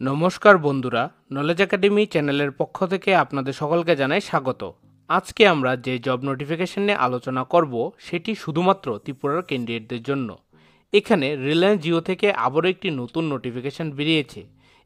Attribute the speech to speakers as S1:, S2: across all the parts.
S1: নমস্কার বন্ধুরা knowledge academy চ্যানেলের পক্ষ থেকে আপনাদের সকলকে জানাই স্বাগত। আজকে আমরা যে জব নোটিফিকেশন নিয়ে আলোচনা করব, সেটি শুধুমাত্র ত্রিপুরার ক্যান্ডিডেটদের জন্য। এখানে রিলায়েন্স জিও থেকে আবারও একটি নতুন নোটিফিকেশন বেরিয়েছে।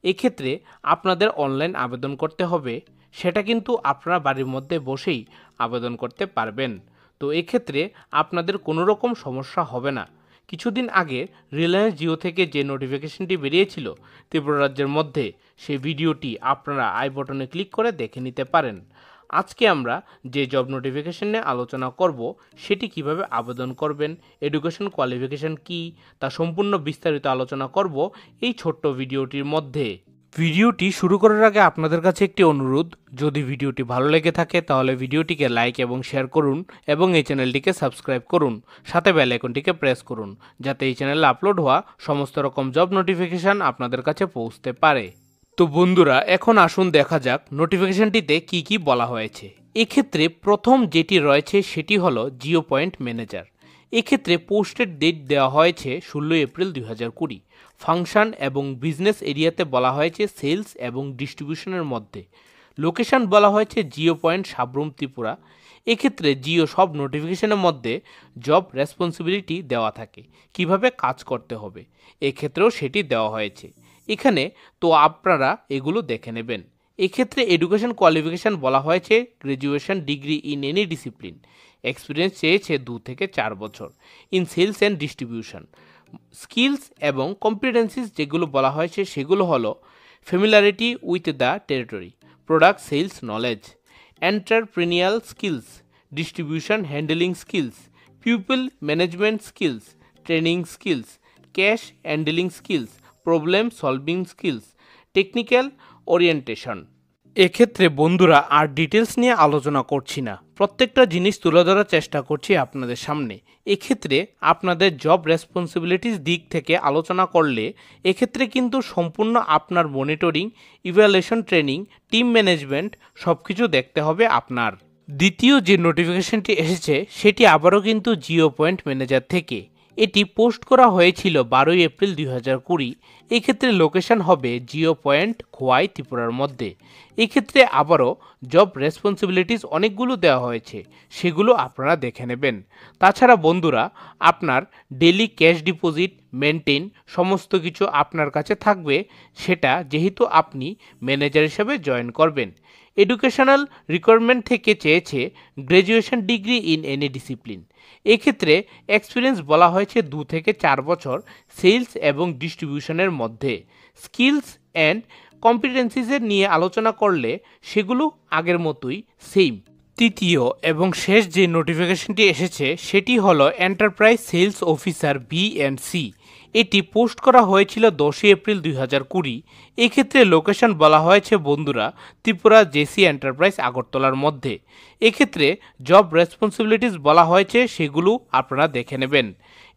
S1: এক্ষেত্রে আপনাদের অনলাইন আবেদন করতে হবে, সেটা কিন্তু আপনারা বাড়ির মধ্যে বসেই আবেদন করতে পারবেন। তো এক্ষেত্রে আপনাদের কোনো রকম সমস্যা হবে না। কিছুদিন আগে রিলায়েন্স জিও থেকে যে নোটিফিকেশনটি বেরিয়েছিল ত্রিপুরা রাজ্যের মধ্যে, সেই ভিডিওটি আপনারা আই বটনে ক্লিক করে দেখে নিতে পারেন। আজকে আমরা যে জব নোটিফিকেশন নিয়ে আলোচনা করব, সেটি কীভাবে আবেদন করবেন এডুকেশন কোয়ালিফিকেশন কি, তা সম্পূর্ণ বিস্তারিত আলোচনা করব এই ছোট্ট ভিডিওটির মধ্যে। ভিডিওটি শুরু করার আগে আপনাদের কাছে একটি অনুরোধ। যদি ভিডিওটি ভালো লেগে থাকে, তাহলে ভিডিওটিকে লাইক এবং শেয়ার করুন এবং এই চ্যানেলটিকে সাবস্ক্রাইব করুন। সাথে বেল আইকনটিকে প্রেস করুন, যাতে এই চ্যানেলে আপলোড হওয়া সমস্ত রকম জব নোটিফিকেশান আপনাদের কাছে পৌঁছতে পারে। তো বন্ধুরা, এখন আসুন দেখা যাক নোটিফিকেশনটিতে কি কি বলা হয়েছে। এক্ষেত্রে প্রথম যেটি রয়েছে, সেটি হলো জিও পয়েন্ট ম্যানেজার এক্ষেত্রে পোস্টের ডেট দেওয়া হয়েছে ষোলোই এপ্রিল দুই হাজার কুড়ি। ফাংশন এবং বিজনেস এরিয়াতে বলা হয়েছে সেলস এবং ডিস্ট্রিবিউশনের মধ্যে। লোকেশন বলা হয়েছে জিও পয়েন্ট সাবরুম ত্রিপুরা। এক্ষেত্রে জিও সব নোটিফিকেশনের মধ্যে জব রেসপন্সিবিলিটি দেওয়া থাকে। কীভাবে কাজ করতে হবে? এক্ষেত্রেও সেটি দেওয়া হয়েছে। এখানে তো আপনারা এগুলো দেখে নেবেন। এক্ষেত্রে এডুকেশন কোয়ালিফিকেশান বলা হয়েছে graduation degree in any discipline experience চেয়েছে দু থেকে চার বছর in sales and distribution skills এবং কম্পিটেন্সিস যেগুলো বলা হয়েছে সেগুলো হলো familiarity with the territory product sales knowledge entrepreneurial skills distribution handling skills people management skills training skills cash handling skills problem solving skills technical orientation এক্ষেত্রে বন্ধুরা আর details নিয়ে আলোচনা করছি না। প্রত্যেকটা জিনিস তুলে ধরার চেষ্টা করছি আপনাদের সামনে। এক্ষেত্রে আপনাদের জব রেসপন্সিবিলিটিস দিক থেকে আলোচনা করলে এক্ষেত্রে কিন্তু সম্পূর্ণ আপনার monitoring evaluation training team management সব কিছু দেখতে হবে আপনার। দ্বিতীয় যে নোটিফিকেশনটি এসেছে, সেটি আবারও কিন্তু জিও পয়েন্ট ম্যানেজার থেকে। এটি পোস্ট করা হয়েছিল বারোই এপ্রিল দুই হাজার কুড়ি। এক্ষেত্রে লোকেশন হবে জিও পয়েন্ট খোয়াই ত্রিপুরার মধ্যে। এক্ষেত্রে আবারও জব রেসপন্সিবিলিটিস অনেকগুলো দেওয়া হয়েছে, সেগুলো আপনারা দেখে নেবেন। তাছাড়া বন্ধুরা, আপনার ডেলি ক্যাশ ডিপোজিট, মেনটেন সমস্ত কিছু আপনার কাছে থাকবে, সেটা যেহেতু আপনি ম্যানেজার হিসেবে জয়েন করবেন। এডুকেশনাল রিকোয়ারমেন্ট থেকে চেয়েছে graduation degree in any discipline. এক্ষেত্রে এক্সপিরিয়েন্স বলা হয়েছে দু থেকে চার বছর সেলস এবং ডিস্ট্রিবিউশনের মধ্যে। স্কিলস অ্যান্ড কম্পিটেন্সিসের নিয়ে আলোচনা করলে সেগুলো আগের মতোই সেম তৃতীয় এবং শেষ যে নোটিফিকেশনটি এসেছে, সেটি হলো enterprise sales officer B and C এটি পোস্ট করা হয়েছিল দশই এপ্রিল দুই হাজার কুড়ি। এক্ষেত্রে লোকেশন বলা হয়েছে বন্ধুরা ত্রিপুরা জেসি এন্টারপ্রাইজ আগরতলার মধ্যে। এক্ষেত্রে জব রেসপন্সিবিলিটিস বলা হয়েছে, সেগুলো আপনারা দেখে নেবেন।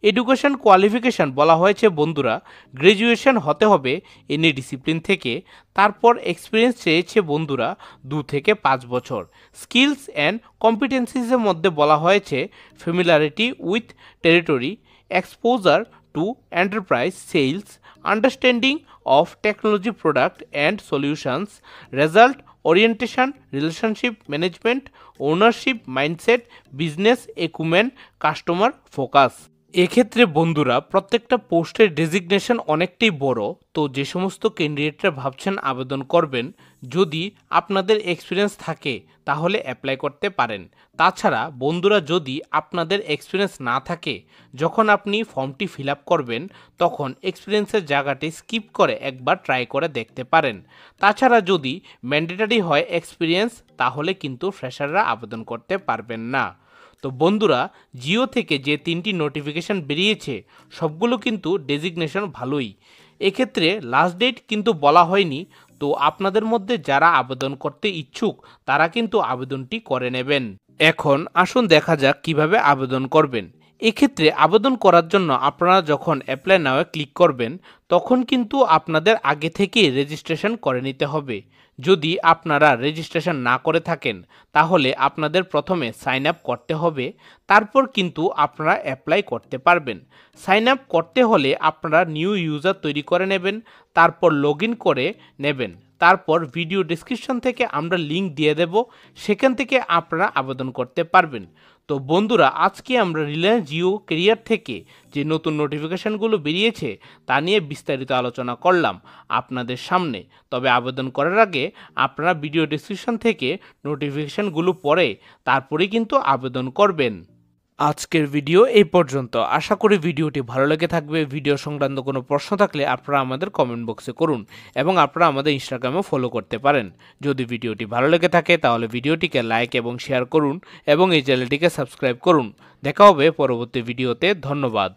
S1: এডুকেশন কোয়ালিফিকেশান বলা হয়েছে বন্ধুরা গ্র্যাজুয়েশন হতে হবে এনি ডিসিপ্লিন থেকে। তারপর এক্সপিরিয়েন্স চেয়েছে বন্ধুরা দু থেকে পাঁচ বছর। স্কিলস অ্যান্ড কম্পিটেন্সিসের মধ্যে বলা হয়েছে familiarity with territory, exposure to enterprise sales, understanding of technology product and solutions, result orientation, relationship management, ownership mindset, business acumen, customer focus. এক্ষেত্রে বন্ধুরা প্রত্যেকটা পোস্টের ডেজিগনেশন অনেকটাই বড় তো যে সমস্ত ক্যান্ডিডেটরা ভাবছেন আবেদন করবেন যদি আপনাদের এক্সপিরিয়েন্স থাকে, তাহলে অ্যাপ্লাই করতে পারেন। তাছাড়া বন্ধুরা যদি আপনাদের এক্সপিরিয়েন্স না থাকে, যখন আপনি ফর্মটি ফিল করবেন, তখন এক্সপিরিয়েন্সের জায়গাটি স্কিপ করে একবার ট্রাই করে দেখতে পারেন। তাছাড়া যদি ম্যান্ডেটারি হয় এক্সপিরিয়েন্স তাহলে কিন্তু ফ্রেশাররা আবেদন করতে পারবেন না। তো বন্ধুরা জিও থেকে যে তিনটি নোটিফিকেশান বেরিয়েছে, সবগুলো কিন্তু ডেজিগনেশন ভালোই। এক্ষেত্রে লাস্ট ডেট কিন্তু বলা হয়নি তো আপনাদের মধ্যে যারা আবেদন করতে ইচ্ছুক, তারা কিন্তু আবেদনটি করে নেবেন। এখন আসুন দেখা যাক কীভাবে আবেদন করবেন। এক্ষেত্রে আবেদন করার জন্য আপনারা যখন অ্যাপ্লাই নাওয়ে ক্লিক করবেন, তখন কিন্তু আপনাদের আগে থেকে রেজিস্ট্রেশন করে নিতে হবে। যদি আপনারা রেজিস্ট্রেশন না করে থাকেন, তাহলে আপনাদের প্রথমে সাইন আপ করতে হবে। তারপর কিন্তু আপনারা অ্যাপ্লাই করতে পারবেন। সাইন আপ করতে হলে আপনারা নিউ ইউজার তৈরি করে নেবেন, তারপর লগ করে নেবেন। তারপর ভিডিও ডিসক্রিপশন থেকে আমরা লিংক দিয়ে দেব, সেখান থেকে আপনারা আবেদন করতে পারবেন। তো বন্ধুরা, আজকে আমরা রিলায়েন্স জিও কেরিয়ার থেকে যে নতুন নোটিফিকেশানগুলো বেরিয়েছে, তা নিয়ে বিস্তারিত আলোচনা করলাম আপনাদের সামনে। তবে আবেদন করার আগে আপনারা ভিডিও ডিসক্রিপশন থেকে নোটিফিকেশানগুলো পড়ে, তারপরেই কিন্তু আবেদন করবেন। আজকের ভিডিও এই পর্যন্ত। আশা করি ভিডিওটি ভালো লেগে থাকবে। ভিডিও সংক্রান্ত কোনো প্রশ্ন থাকলে আপনারা আমাদের কমেন্ট বক্সে করুন এবং আপনারা আমাদের ইনস্টাগ্রামে ফলো করতে পারেন। যদি ভিডিওটি ভালো লেগে থাকে তাহলে ভিডিওটিকে লাইক এবং শেয়ার করুন এবং এই চ্যানেলটিকে সাবস্ক্রাইব করুন। দেখা হবে পরবর্তী ভিডিওতে। ধন্যবাদ।